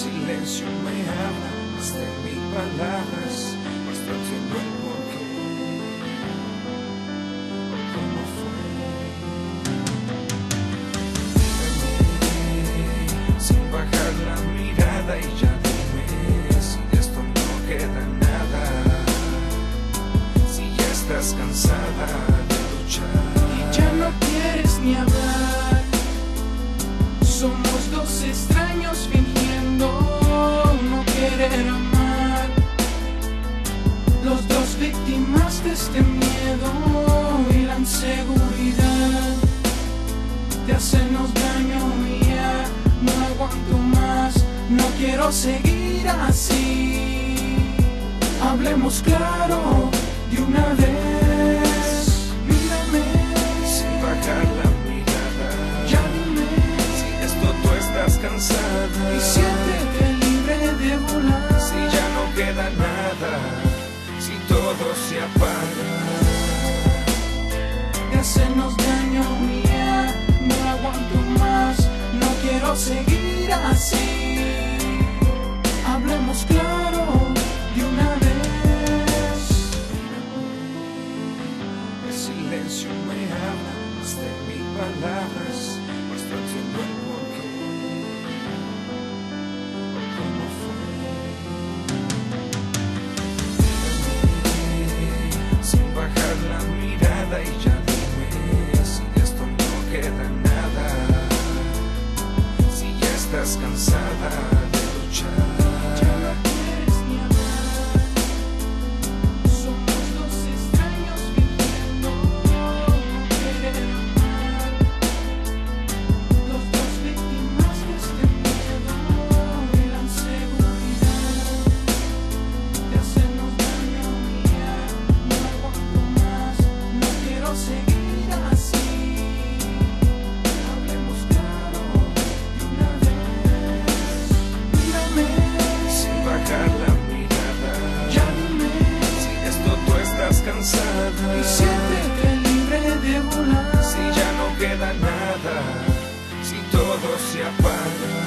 silencio me habla más de mil palabras, tiempo el porqué. ¿Cómo fue? Mírame sin bajar la mirada y ya dime si de esto no queda nada. Si ya estás cansada de luchar. Y ya no miedo y la inseguridad. De hacernos daño y ya no aguanto más. No quiero seguir así. Hablemos claro de una vez. Hacernos daño ya no aguanto más. No quiero seguir así. Hablemos claro de una vez. El silencio me habla más de mil palabras. Muestra tiempo el porqué. ¿Cómo fue? Sin bajar la mirada y ya ya estás cansada de luchar. Todo se apaga.